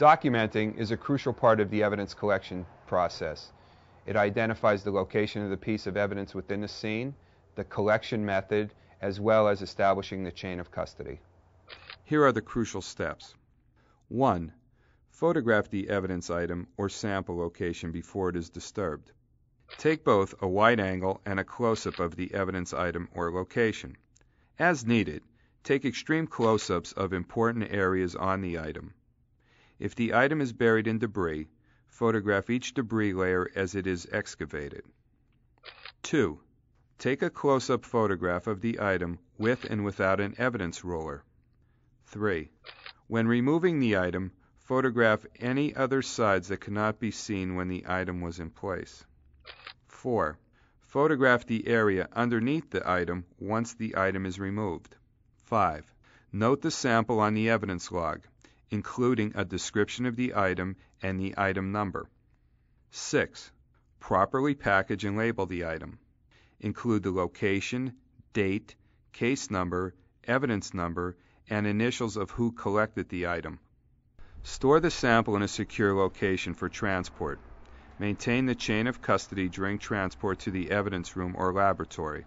Documenting is a crucial part of the evidence collection process. It identifies the location of the piece of evidence within the scene, the collection method, as well as establishing the chain of custody. Here are the crucial steps. 1. Photograph the evidence item or sample location before it is disturbed. Take both a wide angle and a close-up of the evidence item or location. As needed, take extreme close-ups of important areas on the item. If the item is buried in debris, photograph each debris layer as it is excavated. 2. Take a close-up photograph of the item with and without an evidence roller. 3. When removing the item, photograph any other sides that cannot be seen when the item was in place. 4. Photograph the area underneath the item once the item is removed. 5. Note the sample on the evidence log, including a description of the item and the item number. 6. Properly package and label the item. Include the location, date, case number, evidence number, and initials of who collected the item. Store the sample in a secure location for transport. Maintain the chain of custody during transport to the evidence room or laboratory.